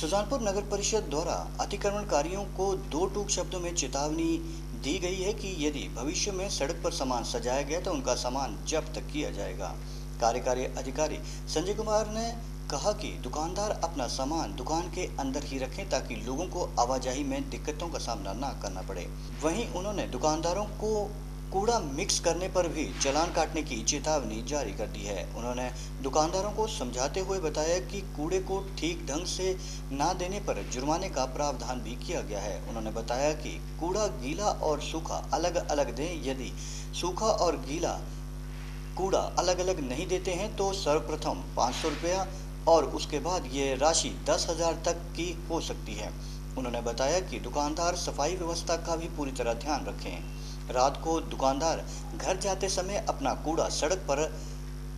सुजानपुर नगर परिषद द्वारा अतिक्रमणकारियों को दो टूक शब्दों में चेतावनी दी गई है कि यदि भविष्य में सड़क पर सामान सजाया गया तो उनका सामान जब्त किया जाएगा। कार्यकारी अधिकारी संजय कुमार ने कहा कि दुकानदार अपना सामान दुकान के अंदर ही रखें ताकि लोगों को आवाजाही में दिक्कतों का सामना न करना पड़े। वहीं उन्होंने दुकानदारों को कूड़ा मिक्स करने पर भी चलान काटने की चेतावनी जारी कर दी है। उन्होंने दुकानदारों को समझाते हुए बताया कि कूड़े को ठीक ढंग से ना देने पर जुर्माने का प्रावधान भी किया गया है। उन्होंने बताया कि कूड़ा गीला और सूखा अलग अलग दें। यदि सूखा और गीला कूड़ा अलग अलग नहीं देते हैं तो सर्वप्रथम पाँच सौ रुपया और उसके बाद ये राशि दस हज़ार तक की हो सकती है। उन्होंने बताया कि दुकानदार सफ़ाई व्यवस्था का भी पूरी तरह ध्यान रखें। रात को दुकानदार घर जाते समय अपना कूड़ा सड़क पर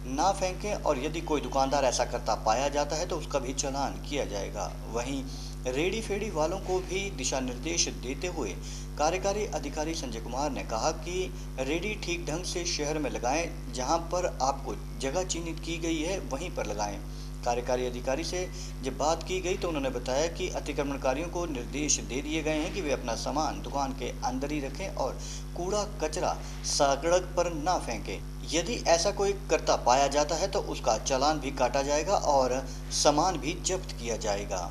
ना फेंकें और यदि कोई दुकानदार ऐसा करता पाया जाता है तो उसका भी चलान किया जाएगा। वहीं रेडी फेडी वालों को भी दिशा निर्देश देते हुए कार्यकारी अधिकारी संजय कुमार ने कहा कि रेडी ठीक ढंग से शहर में लगाएँ, जहाँ पर आपको जगह चिन्हित की गई है, वहीं पर लगाएँ। कार्यकारी अधिकारी से जब बात की गई तो उन्होंने बताया कि अतिक्रमणकारियों को निर्देश दे दिए गए हैं कि वे अपना सामान दुकान के अंदर ही रखें और कूड़ा, कचरा सड़क पर ना फेंकें। यदि ऐसा कोई करता पाया जाता है तो उसका चालान भी काटा जाएगा और सामान भी जब्त किया जाएगा।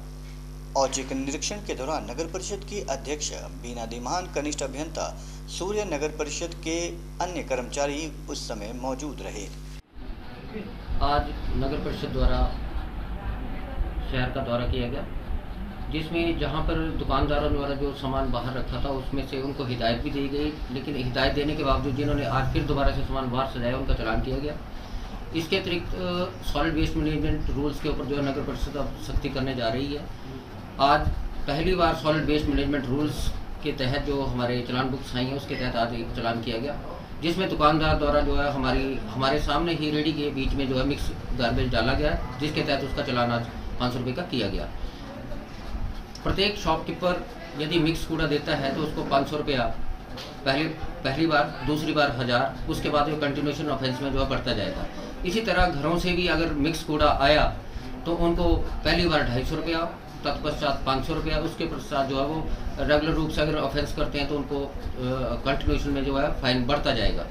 औचक निरीक्षण के दौरान नगर परिषद की अध्यक्ष बीना दिमान कनिष्ठ अभियंता सूर्य नगर परिषद के अन्य कर्मचारी उस समय मौजूद रहे। आज नगर परिषद द्वारा, शहर का दौरा किया गया, जिसमें जहाँ पर दुकानदारों द्वारा जो सामान बाहर रखा था, उसमें से उनको हिदायत भी दी गई, लेकिन हिदायत देने के बावजूद जिन्होंने आज फिर दोबारा से सामान बाहर सजाया, उनका चलान किया गया। इसके अतिरिक्त सॉलिड वेस्ट मैनेजमेंट रूल्स के ऊपर जो है नगर परिषद अब सख्ती करने जा रही है। आज पहली बार सॉलिड वेस्ट मैनेजमेंट रूल्स के तहत जो हमारे चलान बुक्स आई हैं, उसके तहत आज एक चलान किया गया। जिसमें दुकानदार द्वारा जो है हमारी, हमारे सामने ही रेडी के बीच में जो है मिक्स गार्बेज डाला गया जिसके तहत उसका चलान आज पाँच सौ का किया गया। प्रत्येक शॉपकीपर यदि मिक्स कूड़ा देता है तो उसको पाँच सौ रुपया पहली पहली बार, दूसरी बार हज़ार, उसके बाद वो कंटिन्यूशन ऑफेंस में जो है बढ़ता जाएगा। इसी तरह घरों से भी अगर मिक्स कूड़ा आया तो उनको पहली बार ढाई सौ रुपया तत्पश्चात पाँच सौ रुपया उसके पश्चात जो है वो रेगुलर रूप से अगर ऑफेंस करते हैं तो उनको कंटिन्यूशन में जो है फाइन बढ़ता जाएगा।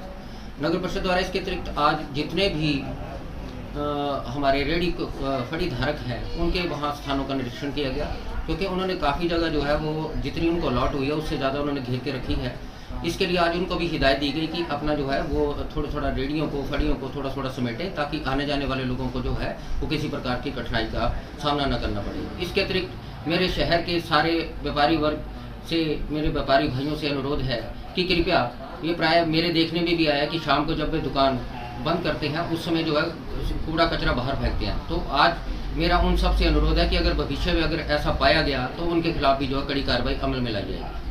नगर परिषद द्वारा इसके अतिरिक्त आज जितने भी आ, हमारे रेडी फड़ी धारक हैं उनके वहाँ स्थानों का निरीक्षण किया गया क्योंकि उन्होंने काफ़ी जगह जो है वो जितनी उनको अलॉट हुई है उससे ज़्यादा उन्होंने घेर के रखी है। इसके लिए आज उनको भी हिदायत दी गई कि अपना जो है वो थोड़ा थोड़ा रेडियों को, फड़ियों को थोड़ा थोड़ा समेटें ताकि आने जाने वाले लोगों को जो है वो किसी प्रकार की कठिनाई का सामना न करना पड़े। इसके अतिरिक्त मेरे शहर के सारे व्यापारी वर्ग से, मेरे व्यापारी भाइयों से अनुरोध है कि कृपया ये प्राय मेरे देखने में भी आया कि शाम को जब वे दुकान बंद करते हैं, उस समय जो है कूड़ा कचरा बाहर फेंकते हैं। तो आज मेरा उन सबसे अनुरोध है कि अगर भविष्य में अगर ऐसा पाया गया तो उनके खिलाफ भी जो है कड़ी कार्रवाई अमल में लाई जाएगी।